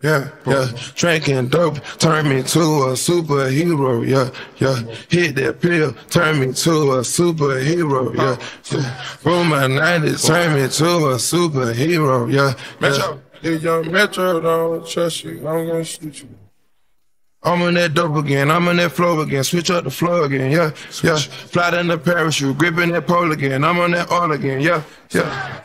Yeah, yeah, drinking dope turn me to a superhero. Yeah, yeah, hit that pill turn me to a superhero. Yeah, yeah. Boominati turn me to a superhero. Yeah, Metro, if young Metro don't trust you, I'm gonna shoot you. I'm on that dope again, I'm on that flow again, switch up the flow again, yeah, yeah. Fly in the parachute, gripping that pole again, I'm on that all again, yeah, yeah.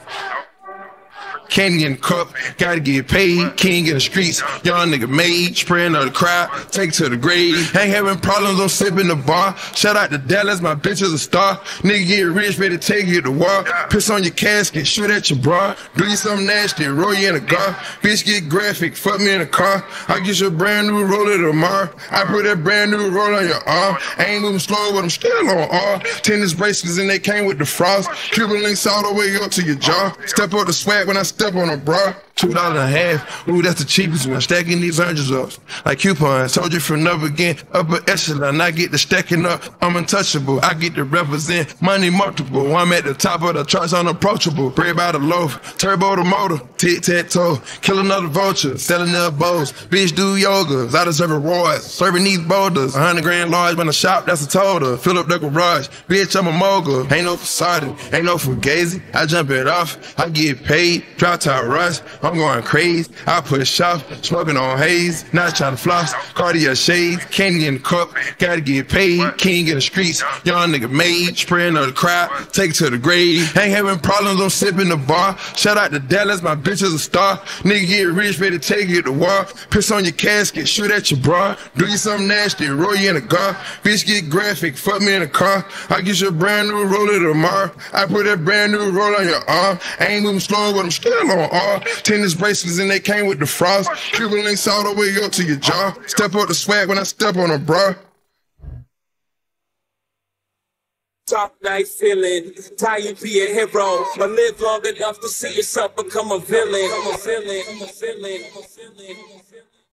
Candy in the cup, gotta get paid. King in the streets, young nigga made. Spraying on the crowd, take to the grave. Ain't having problems, I'm sipping the bar. Shout out to Dallas, my bitch is a star. Nigga get rich, better take you to war. Piss on your casket, shoot at your bra. Do you something nasty, roll you in a car. Bitch get graphic, fuck me in a car. I get you a brand new roller tomorrow. I put that brand new roll on your arm. I ain't moving slow, but I'm still on R. Tennis bracelets and they came with the frost. Cuban links all the way up to your jaw. Step up the swag when I step step on a bra. Two dollars and a half. Ooh, that's the cheapest one. Stacking these hundreds up like coupons. Told you from never again. Upper echelon. I get the stacking up. I'm untouchable. I get to represent money multiple. I'm at the top of the charts, unapproachable. Bread by the loaf. Turbo the motor. Tic tac toe. Kill another vulture. Selling their bows. Bitch do yoga. I deserve rewards. Serving these boulders. A hundred grand large when the shop. That's a total. Fill up the garage. Bitch, I'm a mogul. Ain't no facade. Ain't no fugazi. I jump it off. I get paid. Drop top rush. I'm going crazy. I push off, smoking on haze, not trying to floss. Cartier shades, candy in the cup, gotta get paid. King in the streets, young nigga made, spraying on the crowd, take it to the grave. Ain't having problems, I'm sipping the bar. Shout out to Dallas, my bitch is a star. Nigga get rich, better take it to war. Piss on your casket, shoot at your bra. Do you something nasty, roll you in a car. Bitch get graphic, fuck me in a car. I get you a brand new roller tomorrow. I put that brand new roll on your arm. I ain't moving slow, but I'm still on R tennis bracelets and they came with the frost. Cuban links all the way up to your jaw. Step up the swag when I step on a bra. Top nice feeling, tie you be a hero, but live long enough to see yourself become a villain. I'm a villain, I'm a villain, I'm a villain.